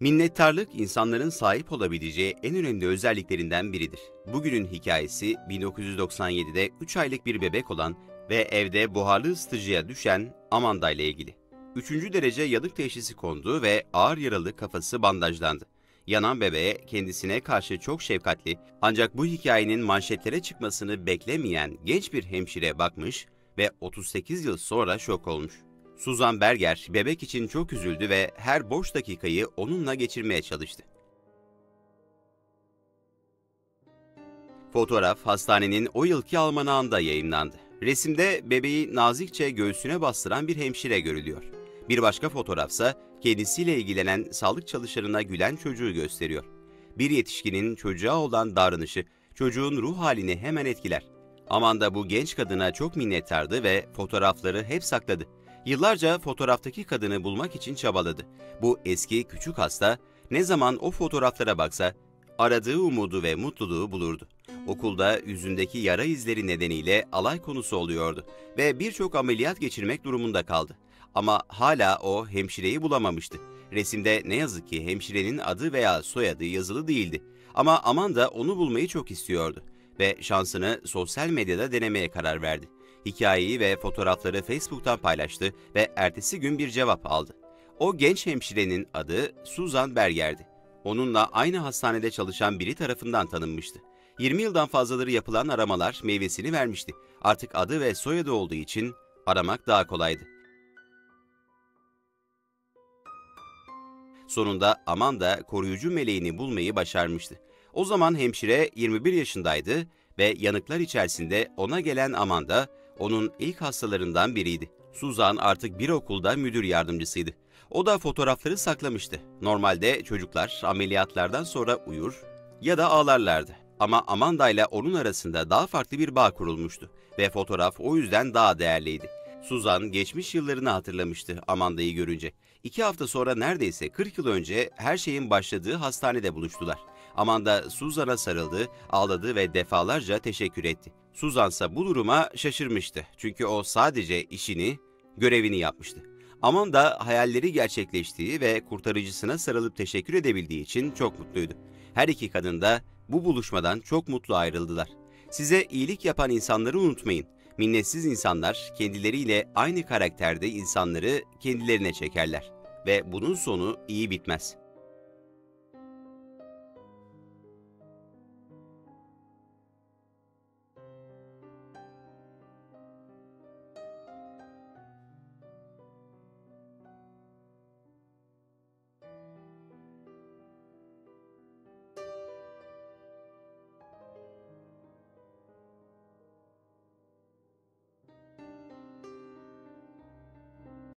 Minnettarlık insanların sahip olabileceği en önemli özelliklerinden biridir. Bugünün hikayesi 1997'de 3 aylık bir bebek olan ve evde buharlı ısıtıcıya düşen Amanda ile ilgili. Üçüncü derece yanık teşhisi kondu ve ağır yaralı kafası bandajlandı. Yanan bebeğe kendisine karşı çok şefkatli ancak bu hikayenin manşetlere çıkmasını beklemeyen genç bir hemşire bakmış ve 38 yıl sonra şok olmuş. Suzan Berger bebek için çok üzüldü ve her boş dakikayı onunla geçirmeye çalıştı. Fotoğraf hastanenin o yılki almanağında yayınlandı. Resimde bebeği nazikçe göğsüne bastıran bir hemşire görülüyor. Bir başka fotoğrafsa kendisiyle ilgilenen sağlık çalışanına gülen çocuğu gösteriyor. Bir yetişkinin çocuğa olan davranışı çocuğun ruh halini hemen etkiler. Amanda bu genç kadına çok minnettardı ve fotoğrafları hep sakladı. Yıllarca fotoğraftaki kadını bulmak için çabaladı. Bu eski küçük hasta ne zaman o fotoğraflara baksa aradığı umudu ve mutluluğu bulurdu. Okulda yüzündeki yara izleri nedeniyle alay konusu oluyordu ve birçok ameliyat geçirmek durumunda kaldı. Ama hala o hemşireyi bulamamıştı. Resimde ne yazık ki hemşirenin adı veya soyadı yazılı değildi. Ama Amanda onu bulmayı çok istiyordu ve şansını sosyal medyada denemeye karar verdi. Hikayeyi ve fotoğrafları Facebook'tan paylaştı ve ertesi gün bir cevap aldı. O genç hemşirenin adı Susan Berger'di. Onunla aynı hastanede çalışan biri tarafından tanınmıştı. 20 yıldan fazlaları yapılan aramalar meyvesini vermişti. Artık adı ve soyadı olduğu için aramak daha kolaydı. Sonunda Amanda koruyucu meleğini bulmayı başarmıştı. O zaman hemşire 21 yaşındaydı ve yanıklar içerisinde ona gelen Amanda onun ilk hastalarından biriydi. Suzan artık bir okulda müdür yardımcısıydı. O da fotoğrafları saklamıştı. Normalde çocuklar ameliyatlardan sonra uyur ya da ağlarlardı. Ama Amanda ile onun arasında daha farklı bir bağ kurulmuştu ve fotoğraf o yüzden daha değerliydi. Suzan geçmiş yıllarını hatırlamıştı Amanda'yı görünce. İki hafta sonra neredeyse 40 yıl önce her şeyin başladığı hastanede buluştular. Amanda Suzan'a sarıldı, ağladı ve defalarca teşekkür etti. Suzan ise bu duruma şaşırmıştı. Çünkü o sadece işini, görevini yapmıştı. Amanda hayalleri gerçekleştiği ve kurtarıcısına sarılıp teşekkür edebildiği için çok mutluydu. Her iki kadın da bu buluşmadan çok mutlu ayrıldılar. Size iyilik yapan insanları unutmayın. Minnetsiz insanlar kendileriyle aynı karakterde insanları kendilerine çekerler ve bunun sonu iyi bitmez.''